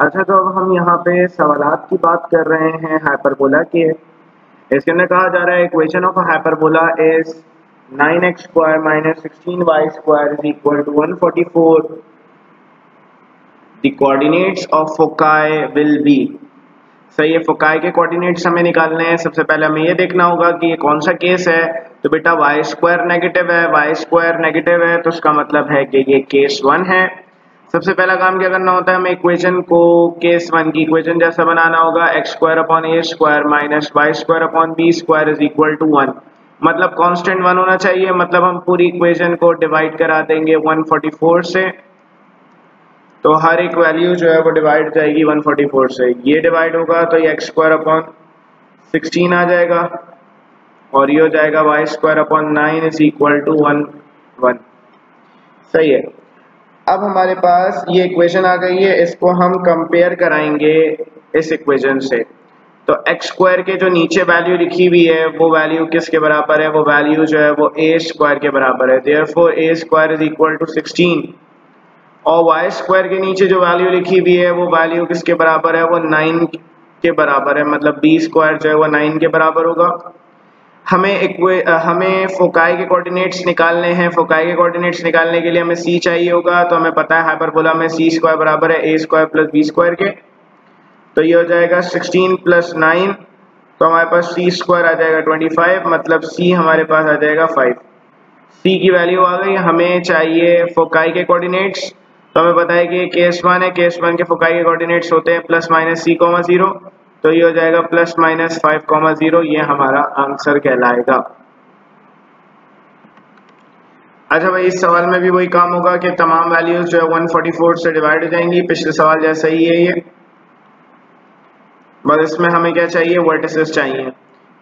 अच्छा तो अब हम यहाँ पे सवालात की बात कर रहे हैं हाइपरबोला के। इसके अंदर कहा जा रहा है equation of hyperbola is 9x square minus sixteen Y square is equal to 144 the coordinates of foci will be सही है फोकाई के कोऑर्डिनेट्स हमें निकालने हैं। सबसे पहले हमें ये देखना होगा कि ये कौन सा केस है। तो बेटा वाई स्क्वायर नेगेटिव है वाई स्क्वायर नेगेटिव है तो उसका मतलब है कि ये केस वन है। सबसे पहला काम क्या करना होता है? हमें इक्वेशन को केस वन की इक्वेशन जैसा बनाना होगा। X square upon A square minus Y square upon B square is equal to one मतलब कांस्टेंट वन होना चाहिए। मतलब हम पूरी इक्वेशन को डिवाइड करा देंगे 144 से। तो हर एक वैल्यू जो है वो डिवाइड जाएगी 144 से। ये डिवाइड होगा तो एक्स स्क्वायर अपॉन सिक्सटीन आ जाएगा। और ये हो जाएगा Y square upon nine is equal to one one सही है। अब हमारे पास ये इक्वेशन आ गई है, इसको हम कंपेयर कराएँगे इस इक्वेशन से। तो एक्स स्क्वायर के जो नीचे वैल्यू लिखी हुई है, वो वैल्यू किसके बराबर है? वो वैल्यू जो है, वो ए स्क्वायर के बराबर है। Therefore A square is equal to sixteen और वाई स्क्वायर के नीचे जो वैल्यू लिखी हुई है, वो वैल्यू किसके बराबर है? वो नाइन के बराबर है। मतलब बी स्क्वायर जो है, वो नाइन के बराबर होगा। हमें एक हमें फोकाई के कोऑर्डिनेट्स निकालने हैं। फोकाई के कोऑर्डिनेट्स निकालने के लिए हमें सी चाहिए होगा। तो हमें पता है हाइपरबोला में सी स्क्वायर बराबर है A square plus B square के। तो ये हो जाएगा 16 प्लस नाइन तो हमारे पास सी स्क्वायर आ जाएगा 25 मतलब सी हमारे पास आ जाएगा 5 सी की वैल्यू आ गई। हमें चाहिए फोकाई के कोऑर्डिनेट्स तो हमें पता है कि केस वन है। केस वन के फोकाई के कोऑर्डिनेट्स होते हैं plus minus C comma zero तो ये हो जाएगा plus minus five comma zero ये हमारा आंसर कहलाएगा। अच्छा भाई, इस सवाल में भी वही काम होगा कि तमाम वैल्यूज़ जो है 144 से डिवाइड हो जाएँगी। पिछले सवाल जैसा ही है ये। बस इसमें हमें क्या चाहिए? वर्टिसेस चाहिए।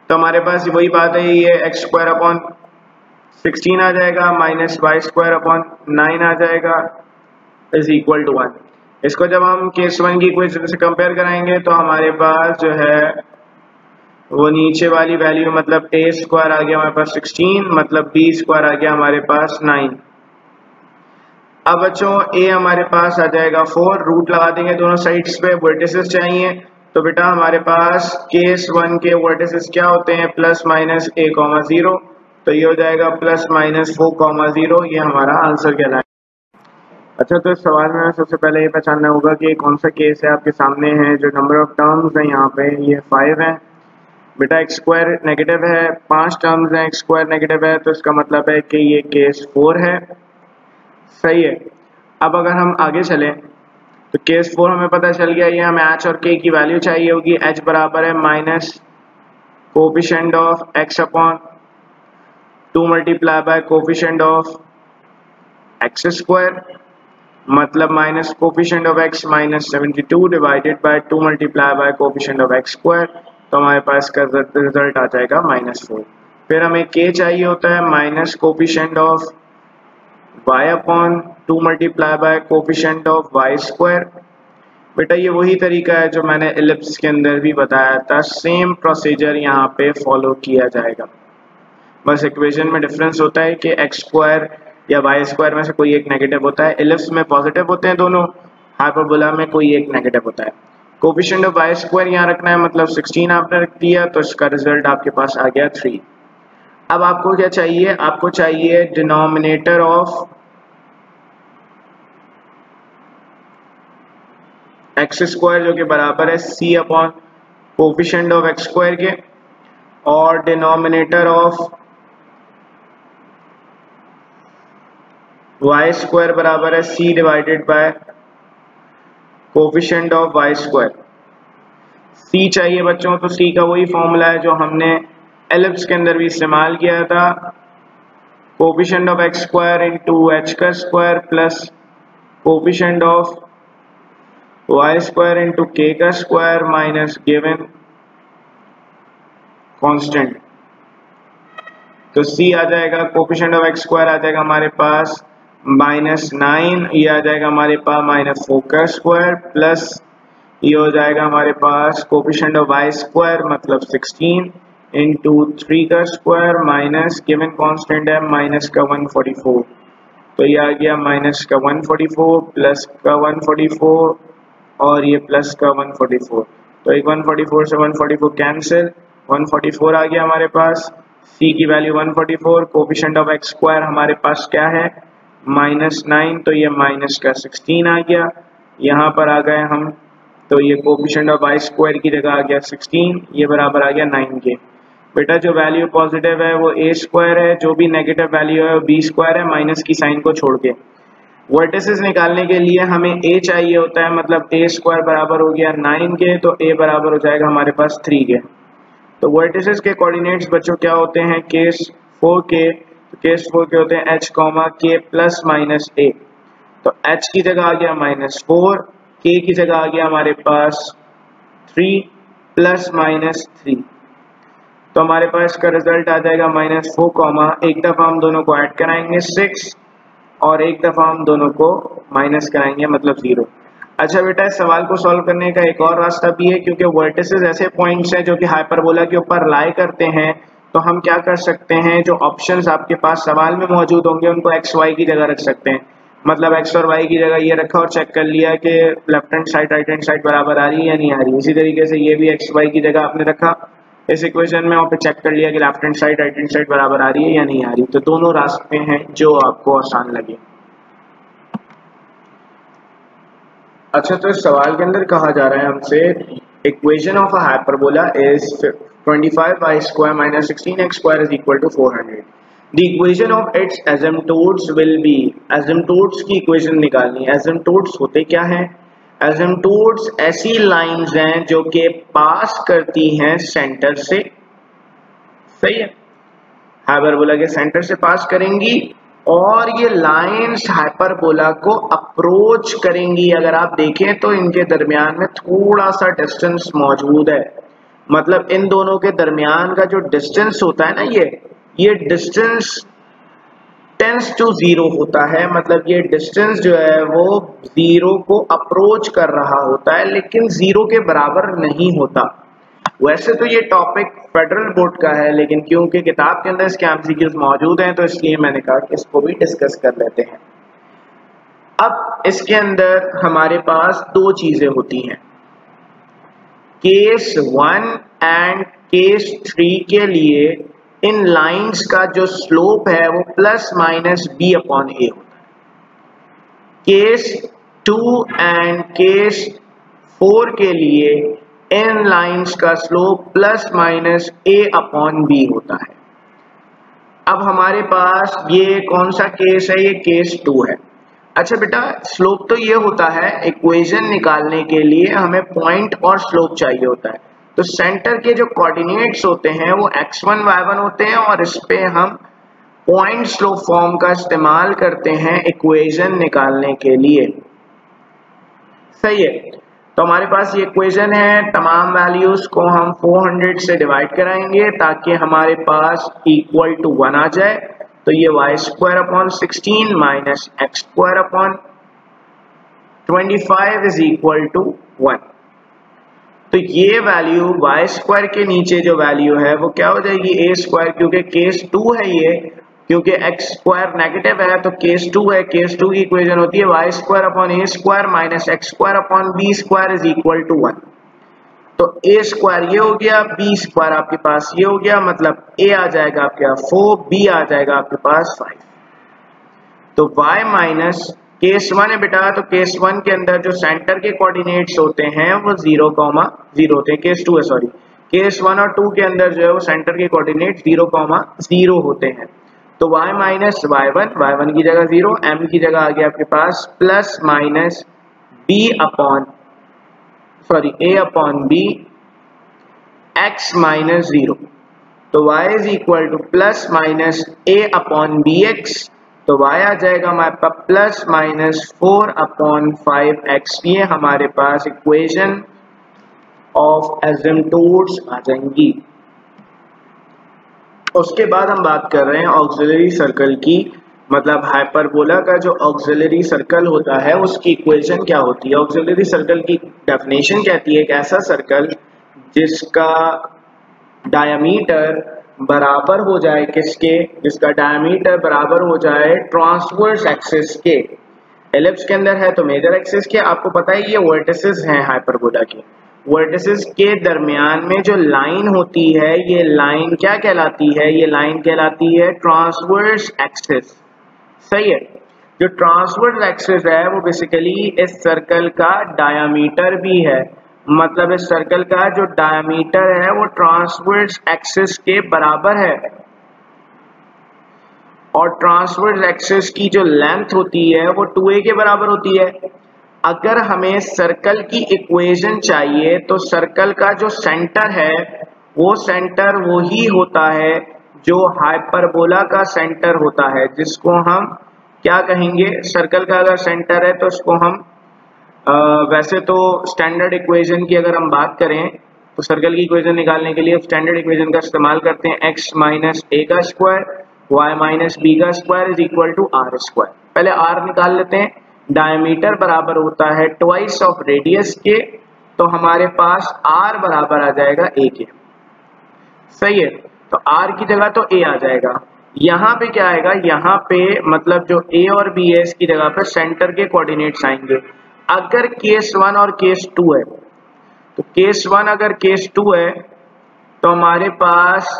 तो हमारे पास वही बात है, ये एक्स स्क्वायर अपॉन सिक्सटीन आ जाएगा minus Y square upon nine आ जाएगा इज़ इक्वल टू वन इसको जब हम केस वन की इक्वेशन से कंपेयर कराएँगे तो हमारे पास जो है, वो नीचे वाली वैल्यू मतलब ए स्क्वायर आ गया हमारे पास 16 मतलब बी स्क्वायर आ गया हमारे पास 9 अब बच्चों ए हमारे पास आ जाएगा 4 रूट लगा देंगे दोनों साइड्स पे वर्टिसेस चाहिए। तो बेटा, हमारे पास केस वन के वर्टिसेस क्या होते हैं? Plus minus A comma zero तो ये हो जाएगा plus minus four comma zero ये हमारा आंसर कहलाएगा। अच्छा तो इस सवाल में सबसे पहले ये पहचानना होगा कि कौन सा केस है आपके सामने है, जो नंबर ऑफ़ टर्म्स है यहाँ पे, ये फाइव है। बेटा एक्स स्क्वायर नेगेटिव है, पाँच टर्म्स हैं एक्स स्क्वायर नेगेटिव है तो इसका मतलब है कि ये केस फोर है। सही है। अब अगर हम आगे चलें तो केस फोर हमें पता चल गया, ये हमें एच और के की वैल्यू चाहिए होगी। एच बराबर है minus coefficient of X upon two multiply by coefficient of X square मतलब minus coefficient of X minus seventy two divided by two multiply by coefficient of X square तो हमारे पास का रिज़ल्ट आ जाएगा minus four फिर हमें के चाहिए होता है minus coefficient of y upon two multiply by coefficient of y square बेटा, ये वही तरीका है जो मैंने एलिप्स के अंदर भी बताया था। सेम प्रोसीजर यहाँ पे फॉलो किया जाएगा। बस इक्वेशन में डिफरेंस होता है कि एक्स स्क्वायर या वाई स्क्वायर में से कोई एक नेगेटिव होता है एलिप्स में पॉजिटिव होते हैं दोनों हाइपरबोला में कोई एक नेगेटिव होता है। कोफिशिएंट ऑफ़ वाई स्क्वायर यहाँ रखना है मतलब 16 आपने रख दिया तो इसका रिज़ल्ट आपके पास आ गया 3 अब आपको क्या चाहिए? आपको चाहिए डिनोमिनेटर ऑफ़ एक्स स्क्वायर जो कि बराबर है C upon coefficient of X square के, और डिनोमिनेटर ऑफ़ वाई स्क्वायर बराबर है C divided by coefficient of Y square C चाहिए बच्चों तो सी का वही फॉर्मूला है जो हमने एलिप्स के अंदर भी इस्तेमाल किया था। Coefficient of X square into H का square plus coefficient of Y square into K का स्क्वायर माइनस गिवन कांस्टेंट तो सी आ जाएगा कोफिशियंट ऑफ़ एक्स स्क्वायर आ जाएगा हमारे पास माइनस नाइन, ये आ जाएगा हमारे पास माइनस फोर का स्क्वायर प्लस ये हो जाएगा हमारे पास कोपिशेंट ऑफ़ वाई स्क्वायर मतलब सिक्सटीन इंटू थ्री का स्क्वायर माइनस गिवन कांस्टेंट है माइनस का वन फोर्टी फोर। तो ये आ गया माइनस का वन फोर्टी फोर प्लस का वन फोर्टी फोर और ये प्लस का 144 तो एक 144 से 144 कैंसिल 144 आ गया हमारे पास। सी की value 144 coefficient of x square हमारे पास क्या है? माइनस नाइन तो ये माइनस का 16 आ गया। यहाँ पर आ गए हम तो ये कोफिशेंट ऑफ़ वाई स्क्वायर की जगह आ गया 16 ये बराबर आ गया नाइन के। बेटा, जो वैल्यू पॉजिटिव है, वो ए स्क्वायर है, जो भी नेगेटिव वैल्यू है, वो बी स्क्वायर है माइनस की साइन को छोड़ के। वर्टिसेस निकालने के लिए हमें ए चाहिए होता है मतलब ए स्क्वायर बराबर हो गया नाइन के तो ए बराबर हो जाएगा हमारे पास थ्री के। तो वर्टिसेस के कोऑर्डिनेट्स बच्चों क्या होते हैं? केस फोर के तो केस फोर के होते हैं h comma k plus minus a तो एच की जगह आ गया माइनस फोर के की जगह आ गया हमारे पास थ्री प्लस माइनस थ्री तो हमारे पास इसका रिज़ल्ट आ जाएगा माइनस फोर कॉमा एक दफ़ा हम दोनों को ऐड कराएँगे सिक्स और एक दफ़ा हम दोनों को माइनस कराएँगे मतलब ज़ीरो अच्छा बेटा, इस सवाल को सॉल्व करने का एक और रास्ता भी है, क्योंकि वर्टिसेस ऐसे पॉइंट्स हैं जो कि हाइपरबोला के ऊपर लाई करते हैं तो हम क्या कर सकते हैं? जो ऑप्शंस आपके पास सवाल में मौजूद होंगे, उनको एक्स वाई की जगह रख सकते हैं। मतलब एक्स और वाई की जगह ये रखा और चेक कर लिया कि left hand side right hand side बराबर आ रही है या नहीं आ रही इसी तरीके से ये भी एक्स वाई की जगह आपने रखा। इस इक्वेशन में वहाँ पे चेक कर लिया कि left hand side right hand side बराबर आ रही है या नहीं आ रही। तो दोनों रास्ते हैं जो आपको आसान लगे। अच्छा तो इस सवाल के अंदर कहा जा रहा है हमसे equation of a hyperbola is 25 y square minus 16x square is equal to 400 the equation of its asymptotes will be asymptotes की इक्वेशन निकालनी है asymptotes होते क्या हैं एजमटूड्स ऐसी लाइंस हैं जो कि पास करती हैं सेंटर से सही है हाइपरबोला के सेंटर से पास करेंगी और ये लाइंस हाइपरबोला को अप्रोच करेंगी। अगर आप देखें तो इनके दरमियान में थोड़ा सा डिस्टेंस मौजूद है। मतलब इन दोनों के दरमियान का जो डिस्टेंस होता है ना ये ये डिस्टेंस टेंस टू ज़ीरो होता है। मतलब ये डिस्टेंस जो है वो ज़ीरो को अप्रोच कर रहा होता है, लेकिन ज़ीरो के बराबर नहीं होता। वैसे तो ये टॉपिक फेडरल बोर्ड का है, लेकिन क्योंकि किताब के अंदर इसके एमसीक्यूज मौजूद हैं तो इसलिए मैंने कहा कि इसको भी डिस्कस कर लेते हैं। अब इसके अंदर हमारे पास दो चीज़ें होती हैं। Case one and case three के लिए इन लाइंस का जो स्लोप है, वो plus minus b upon a होता है। Case two and case four के लिए इन लाइंस का slope plus minus a upon b होता है। अब हमारे पास ये कौन सा केस है? ये केस टू है। अच्छा बेटा स्लोप तो ये होता है इक्वेशन निकालने के लिए हमें पॉइंट और स्लोप चाहिए होता है। तो सेंटर के जो कोऑर्डिनेट्स होते हैं, वो x1 y1 होते हैं और इस पे हम पॉइंट स्लोप फॉर्म का इस्तेमाल करते हैं इक्वेशन निकालने के लिए। सही है। तो हमारे पास ये इक्वेशन है, तमाम वैल्यूज़ को हम 400 से डिवाइड कराएँगे ताकि हमारे पास इक्वल टू वन आ जाए। तो ये y square upon sixteen minus x square upon twenty five is equal to one तो ये वैल्यू वाई स्क्वायर के नीचे जो वैल्यू है, वो क्या हो जाएगी? ए स्क्वायर क्योंकि केस टू है ये क्योंकि एक्स स्क्वायर नेगेटिव है तो केस टू है केस टू की इक्वेशन होती है y square upon a square minus x square upon b square is equal to one तो ए स्क्वायर ये हो गया बी स्क्वायर आपके पास ये हो गया मतलब ए आ जाएगा आपके पास फोर बी आ जाएगा आपके पास फाइव तो y माइनस केस वन है बेटा तो केस वन के अंदर जो सेंटर के कोऑर्डिनेट्स होते हैं, वो ज़ीरो कॉमा ज़ीरो होते हैं केस टू है सॉरी केस वन और टू के अंदर जो है, वो सेंटर के कोऑर्डिनेट ज़ीरो कॉमा ज़ीरो होते हैं. तो y minus y one y one की जगह ज़ीरो m की जगह आ गया आपके पास plus minus b upon sorry a upon b, x minus zero तो y is equal to plus minus a upon b x तो y आ जाएगा हमारे पास plus minus four upon five x ये हमारे पास इक्वेशन ऑफ़ एजमटूड्स आ जाएँगी। उसके बाद हम बात कर रहे हैं ऑक्सिलरी सर्कल की मतलब हाइपरबोला का जो ऑक्सिलरी सर्कल होता है, उसकी इक्वेशन क्या होती है? ऑक्सिलरी सर्कल की डेफिनेशन कहती है? एक ऐसा सर्कल जिसका डायमीटर बराबर हो जाए किसके? जिसका डायमीटर बराबर हो जाए ट्रांसवर्स एक्सिस के। एलिप्स के अंदर है तो मेजर एक्सिस के। आपको पता है ये वर्टिसेस हैं हाइपरबोला के। वर्टिसेस के दरमियान में जो लाइन होती है, ये लाइन क्या कहलाती है? ये लाइन कहलाती है ट्रांसवर्स एक्सिस सही है? जो ट्रांसवर्स एक्सिस है, वो बेसिकली इस सर्कल का डायामीटर भी है. मतलब इस सर्कल का जो डायामीटर है, वो ट्रांसवर्स एक्सिस के बराबर है. और ट्रांसवर्स एक्सिस की जो लेंथ होती है, वो 2a के बराबर होती है. अगर हमें सर्कल की इक्वेशन चाहिए तो सर्कल का जो सेंटर है वो सेंटर वही होता है जो हाइपरबोला का सेंटर होता है जिसको हम क्या कहेंगे? सर्कल का अगर सेंटर है तो उसको हम आ, वैसे तो स्टैंडर्ड इक्वेशन की अगर हम बात करें तो सर्कल की इक्वेशन निकालने के लिए स्टैंडर्ड इक्वेशन का इस्तेमाल करते हैं एक्स माइनस ए का स्क्वायर वाई माइनस बी का square is equal to r square पहले आर निकाल लेते हैं डायमीटर बराबर होता है ट्वाइस ऑफ़ रेडियस के तो हमारे पास आर बराबर आ जाएगा ए के। सही है? तो आर की जगह तो ए आ जाएगा। यहाँ पे क्या आएगा? यहाँ पे मतलब जो ए और बी है, इसकी जगह पे सेंटर के कोऑर्डिनेट्स आएँगे। अगर केस वन और केस टू है तो केस वन अगर केस टू है तो हमारे पास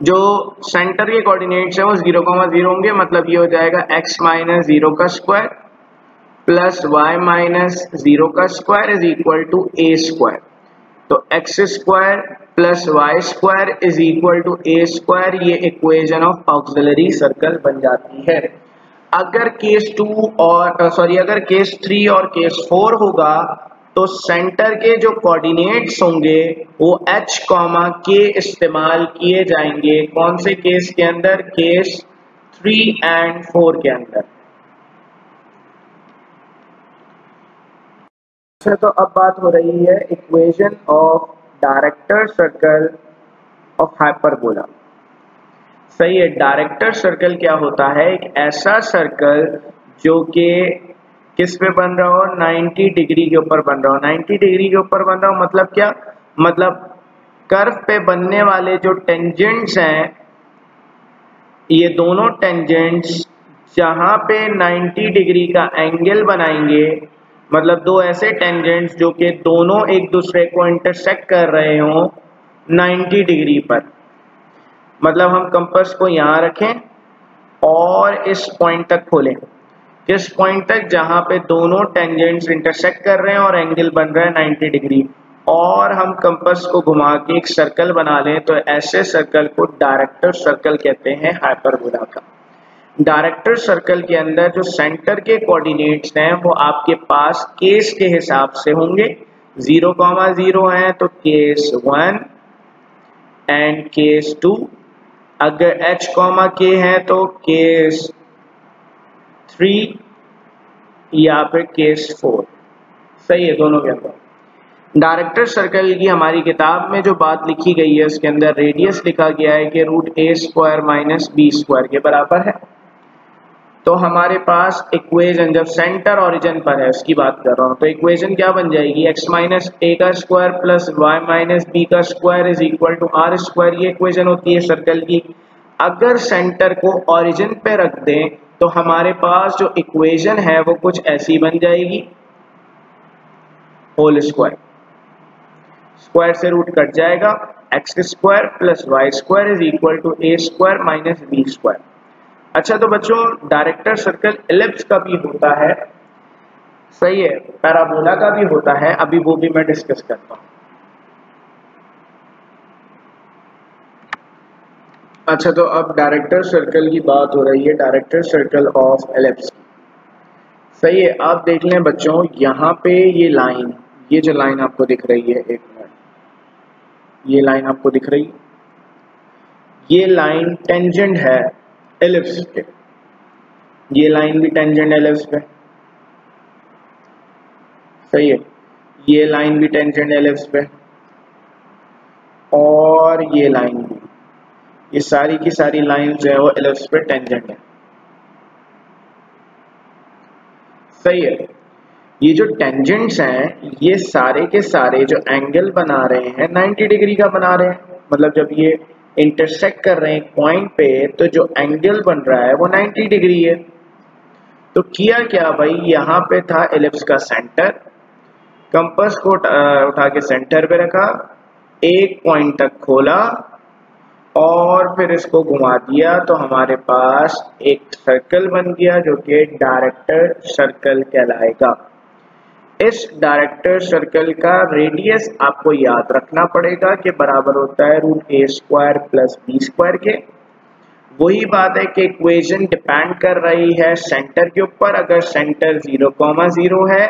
जो सेंटर के कोऑर्डिनेट्स है, वो ज़ीरो कॉमा ज़ीरो होंगे मतलब ये हो जाएगा x माइनस ज़ीरो का square plus y minus zero का square is equal to a square तो x square plus y square is equal to a square ये इक्वेशन ऑफ़ ऑक्सिलरी सर्कल बन जाती है। अगर केस टू और सॉरी अगर केस थ्री और केस फोर होगा तो सेंटर के जो कोऑर्डिनेट्स होंगे, वो h कॉमा के इस्तेमाल किए जाएँगे। कौन से केस के अंदर? केस थ्री एंड फोर के अंदर। अच्छा तो अब बात हो रही है equation of director circle of hyperbola सही है डायरेक्टर सर्कल क्या होता है? एक ऐसा सर्कल जो कि किस पे बन रहा हो? 90 डिग्री के ऊपर बन रहा हो। 90 डिग्री के ऊपर बन रहा हो मतलब क्या? मतलब कर्व पे बनने वाले जो टेंजेंट्स हैं, ये दोनों टेंजेंट्स जहाँ पे 90 डिग्री का एंगल बनाएँगे मतलब दो ऐसे टेंजेंट्स जो कि दोनों एक दूसरे को इंटरसेक्ट कर रहे हो 90 डिग्री पर। मतलब हम कंपास को यहाँ रखें और इस पॉइंट तक खोलें। किस पॉइंट तक जहाँ पे दोनों टेंजेंट्स इंटरसेक्ट कर रहे हैं और एंगल बन रहा है 90 डिग्री और हम कंपास को घुमा के एक सर्कल बना लें तो ऐसे सर्कल को डायरेक्टर सर्कल कहते हैं हाइपरबोला का। डायरेक्टर सर्कल के अंदर जो सेंटर के कोऑर्डिनेट्स हैं, वो आपके पास केस के हिसाब से होंगे। ज़ीरो कॉमा ज़ीरो है तो case one and case two अगर एच कॉमा के है तो केस थ्री या फिर केस फोर सही है, दोनों के अंदर। डायरेक्टर सर्कल की हमारी किताब में जो बात लिखी गई है, उसके अंदर रेडियस लिखा गया है कि root a square minus b square के बराबर है। तो हमारे पास इक्वेशन जब सेंटर ओरिजिन पर है, उसकी बात कर रहा हूँ तो इक्वेशन क्या बन जाएगी? x माइनस ए का square plus y minus b का square is equal to r square ये इक्वेशन होती है सर्कल की। अगर सेंटर को ओरिजिन पे रख दें तो हमारे पास जो इक्वेशन है, वो कुछ ऐसी बन जाएगी। होल स्क्वायर स्क्वायर से रूट कट जाएगा। X square plus y square is equal to a square minus b square अच्छा तो बच्चों डायरेक्टर सर्कल एलिप्स का भी होता है। सही है पैराबोला का भी होता है। अभी वो भी मैं डिस्कस करता हूँ। अच्छा तो अब डायरेक्टर सर्कल की बात हो रही है डायरेक्टर सर्कल ऑफ़ एलिप्स सही है, आप देख लें बच्चों, यहाँ पे ये लाइन ये जो लाइन आपको दिख रही है, एक मिनट ये लाइन आपको दिख रही है। ये लाइन टेंजेंट है एलिप्स पे। ये लाइन भी टेंजेंट एलिप्स पे। सही है, ये लाइन भी टेंजेंट एलिप्स पे। और ये लाइन भी। ये सारी की सारी लाइन जो है वो एलिप्स पे टेंजेंट है। सही है। ये जो टेंजेंट्स हैं, ये सारे के सारे जो एंगल बना रहे हैं 90 डिग्री का बना रहे हैं। मतलब जब ये इंटरसेक्ट कर रहे हैं पॉइंट पे तो जो एंगल बन रहा है वो 90 डिग्री है। तो किया क्या भाई? यहाँ पे था एलिप्स का सेंटर कंपास को उठा के सेंटर पे रखा। एक पॉइंट तक खोला। और फिर इसको घुमा दिया तो हमारे पास एक सर्कल बन गया जो कि डायरेक्टर सर्कल कहलाएगा। इस डायरेक्टर सर्कल का रेडियस आपको याद रखना पड़ेगा कि बराबर होता है root a square plus b square के। वही बात है कि इक्वेशन डिपेंड कर रही है सेंटर के ऊपर। अगर सेंटर ज़ीरो कॉमा ज़ीरो है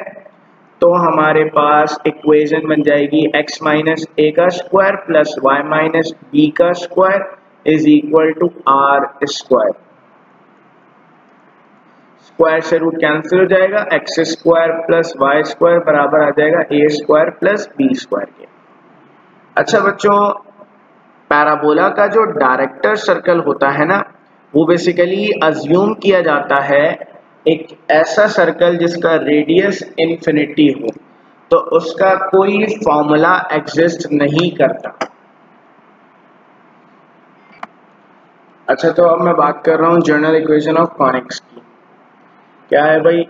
तो हमारे पास इक्वेशन बन जाएगी x माइनस ए का square plus y minus b का square is equal to r square square से रूट कैंसिल हो जाएगा x square plus y square बराबर आ जाएगा a square plus b square के। अच्छा बच्चों पैराबोला का जो डायरेक्टर सर्कल होता है ना, वो बेसिकली अज्यूम किया जाता है एक ऐसा सर्कल जिसका रेडियस इंफिनिटी हो तो उसका कोई फॉर्मूला एग्जिस्ट नहीं करता। अच्छा तो अब मैं बात कर रहा हूँ जनरल इक्वेशन ऑफ़ कॉनिक्स की। क्या है भाई?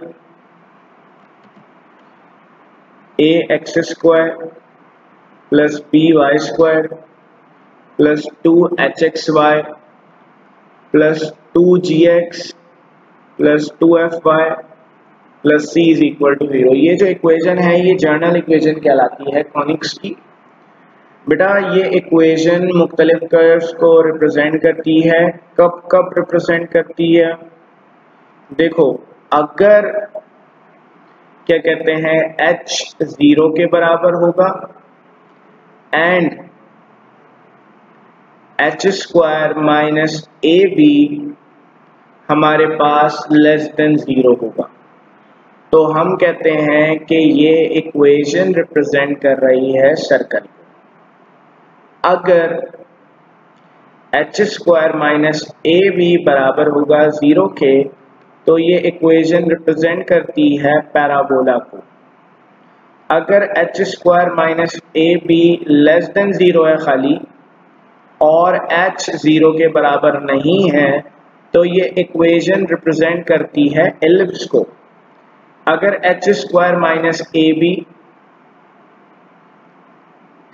A x square plus b y square plus two h x y plus two g x plus two f y plus c is equal to zero ये जो इक्वेशन है, ये general equation कहलाती है कॉनिक्स की। बेटा, ये इक्वेशन मुख्तलिफ़ कर्व्स को रिप्रेजेंट करती है। कब कब रिप्रेजेंट करती है? देखो, अगर क्या कहते हैं, h ज़ीरो के बराबर होगा and h square minus a b हमारे पास लेस देन ज़ीरो होगा। तो हम कहते हैं कि ये इक्वेशन रिप्रेजेंट कर रही है सर्कल अगर h square minus a b बराबर होगा ज़ीरो के तो ये इक्वेशन रिप्रेजेंट करती है पैराबोला को। अगर h square minus a b less than zero है खाली, और एच ज़ीरो के बराबर नहीं है तो ये इक्वेशन रिप्रेजेंट करती है एलिप्स को। अगर h square minus a b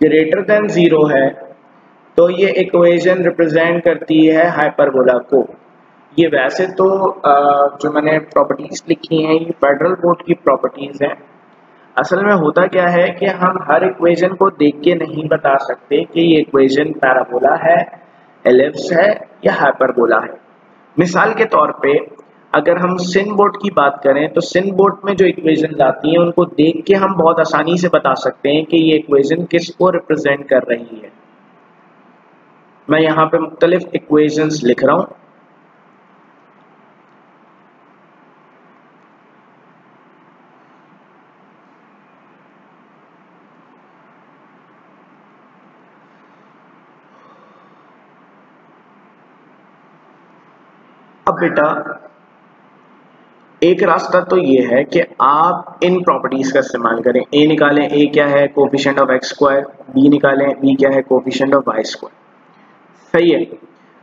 greater than zero है तो ये इक्वेशन रिप्रेजेंट करती है हाइपरबोला को। ये वैसे तो जो मैंने प्रॉपर्टीज़ लिखी हैं, ये फेडरल बोर्ड की प्रॉपर्टीज़ हैं। असल में होता क्या है कि हम हर इक्वेशन को देख के नहीं बता सकते कि ये इक्वेशन पैराबोला है एलिप्स है या हाइपरबोला है। मिसाल के तौर पे, अगर हम सिन बोर्ड की बात करें तो सिन बोर्ड में जो इक्वेशन आती हैं, उनको देख के हम बहुत आसानी से बता सकते हैं कि ये इक्वेशन किसको रिप्रेजेंट कर रही है। मैं यहाँ पे मुख्तलिफ़ इक्वेशंस लिख रहा हूँ। अब बेटा, एक रास्ता तो ये है कि आप इन प्रॉपर्टीज़ का इस्तेमाल करें। ए निकालें ए क्या है? Coefficient of x square b निकालें बी क्या है? कोफिशेंट ऑफ़ वाई स्क्वायर सही है।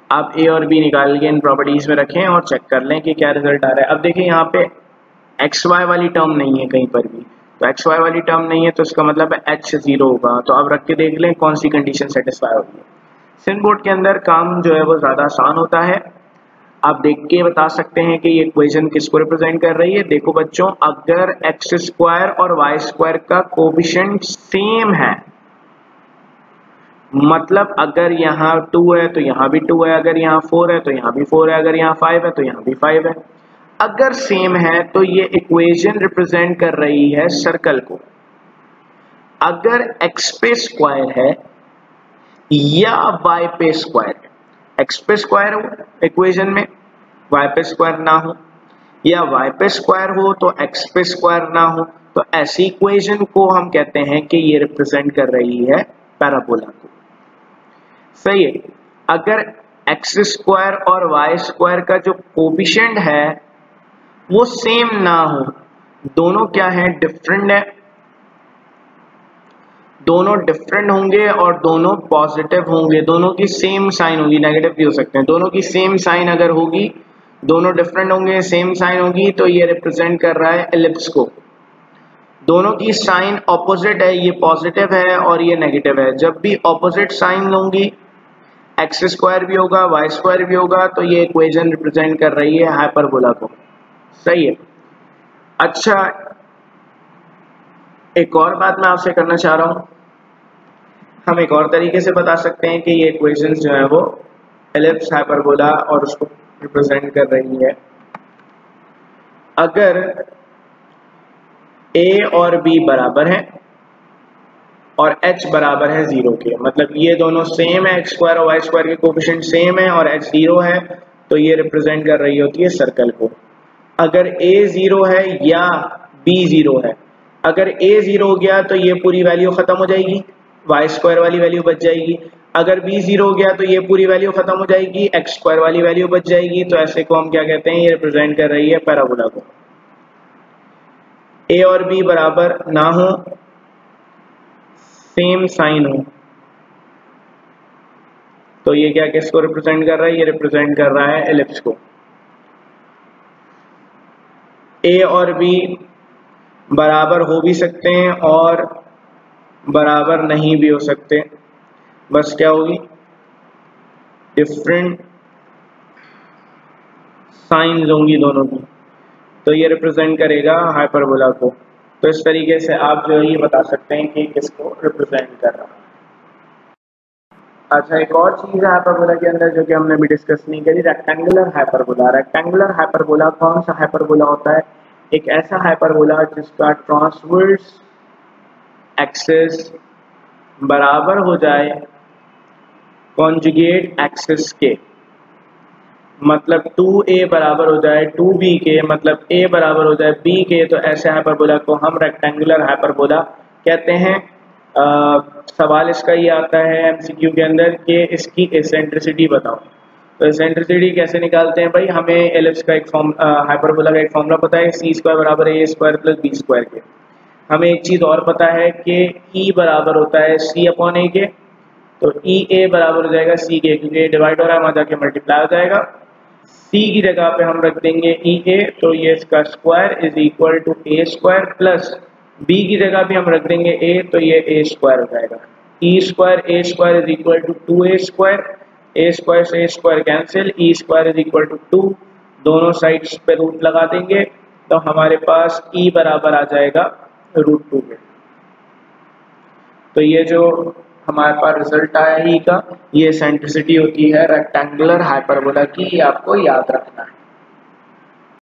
आप ए और बी निकाल के इन प्रॉपर्टीज़ में रखें और चेक कर लें कि क्या रिज़ल्ट आ रहा है। अब देखें यहाँ पे एक्स वाई वाली टर्म नहीं है कहीं पर भी। तो एक्स वाई वाली टर्म नहीं है तो इसका मतलब एच ज़ीरो होगा। तो अब रख के देख लें कौन सी कंडीशन सेटिस्फाई होगी सिन बोर्ड के अंदर काम जो है वो ज़्यादा आसान होता है। आप देख के बता सकते हैं कि ये इक्वेशन किसको रिप्रेजेंट कर रही है? देखो बच्चों, अगर एक्स स्क्वायर और वाई स्क्वायर का कोविशेंट सेम है मतलब अगर यहाँ टू है तो यहाँ भी टू है, अगर यहाँ फोर है तो यहाँ भी फोर है, अगर यहाँ फाइव है तो यहाँ भी फाइव है। अगर सेम है तो ये इक्वेशन रिप्रेजेंट कर रही है सर्कल को। अगर एक्स पे स्क्वायर है या वाई पे स्क्वायर है एक्स पे स्क्वायर हो इक्वेशन में, वाई पे स्क्वायर ना हो, या वाई पे स्क्वायर हो तो एक्स पे स्क्वायर ना हो तो ऐसी इक्वेशन को हम कहते हैं कि ये रिप्रेजेंट कर रही है पैराबोला को। सही है, अगर एक्स स्क्वायर और वाई स्क्वायर का जो कोपिशेंट है, वो सेम ना हो, दोनों क्या है, डिफरेंट है दोनों डिफरेंट होंगे और दोनों पॉजिटिव होंगे। दोनों की सेम साइन होगी नेगेटिव भी हो सकते हैं। दोनों की सेम साइन अगर होगी, दोनों डिफरेंट होंगे सेम साइन होगी तो ये रिप्रेजेंट कर रहा है एलिप्स को। दोनों की साइन ऑपोजिट है, ये पॉजिटिव है और ये नेगेटिव है। जब भी ऑपोजिट साइन लूँगी एक्स स्क्वायर भी होगा वाई स्क्वायर भी होगा तो ये इक्वेशन रिप्रेजेंट कर रही है हाइपरबोला को। सही है? अच्छा एक और बात मैं आपसे करना चाह रहा हूँ। हम एक और तरीके से बता सकते हैं कि ये इक्वेशंस जो है वो एलिप्स हाइपरबोला और उसको रिप्रेजेंट कर रही है। अगर ए और बी बराबर है और एच बराबर है ज़ीरो के मतलब ये दोनों सेम है एक्स स्क्वायर और वाई स्क्वायर के कोफिशिएंट सेम है और एच ज़ीरो है तो ये रिप्रेजेंट कर रही होती है सर्कल को। अगर ए ज़ीरो है या बी ज़ीरो है अगर ए ज़ीरो हो गया तो ये पूरी वैल्यू खत्म हो जाएगी। वाई स्क्वायर वाली वैल्यू बच जाएगी। अगर बी ज़ीरो हो गया तो ये पूरी वैल्यू खत्म हो जाएगी। एक्स स्क्वायर वाली वैल्यू बच जाएगी। तो ऐसे को हम क्या कहते हैं? ये रिप्रेजेंट कर रही है पैराबोला को। ए और बी बराबर ना हो सेम साइन हो। तो ये क्या किसको रिप्रेजेंट कर रहा है? ये रिप्रेजेंट कर रहा है एलिप्स को। ए और बी बराबर हो भी सकते हैं और बराबर नहीं भी हो सकते। बस क्या होगी? डिफरेंट साइंस होंगी दोनों की। तो ये रिप्रेजेंट करेगा हाइपरबोला को। तो इस तरीके से आप जो ये बता सकते हैं कि किसको रिप्रेजेंट कर रहा है। अच्छा एक और चीज़ है हाइपरबोला के अंदर जो कि हमने भी डिस्कस नहीं करी रेक्टेंगुलर हाइपरबोला रेक्टेंगुलर हाइपरबोला कौन सा हाइपरबोला होता है? एक ऐसा हाइपरबोला जिसका ट्रांसवर्स एक्सेस बराबर हो जाए कॉन्जुगेट एक्सेस के। मतलब 2a बराबर हो जाए 2b के मतलब a बराबर हो जाए b के तो ऐसे हाइपरबोला को हम रेक्टेंगुलर हाइपरबोला कहते हैं। आ, सवाल इसका ये आता है एमसीक्यू के अंदर कि इसकी एसेंट्रिसिटी बताओ। तो एसेंट्रिसिटी कैसे निकालते हैं? भाई, हमें एलिप्स का एक फॉर्म हाइपरबोला का एक फॉर्मूला पता है सी स्क्वायर बराबर है a square plus b square के। हमें एक चीज़ और पता है कि ई e बराबर होता है सी अपॉन ए के तो ई e ए बराबर हो जाएगा सी के, क्योंकि डिवाइड हो रहा है, वहाँ जाके मल्टीप्लाई हो जाएगा। सी की जगह पे हम रख देंगे ई e ए तो ये इसका square is equal to a square plus b की जगह पे हम रख देंगे ए तो ये ए स्क्वायर हो जाएगा। E square a square is equal to two a square a square से a square cancel e square is equal to two दोनों साइड्स पे रूट लगा देंगे तो हमारे पास ई e बराबर आ जाएगा रूट टू के तो ये जो हमारे पास रिज़ल्ट आया ही का, ये सेंट्रिसिटी होती है रेक्टेंगुलर हाइपरबोला की, ये आपको याद रखना है।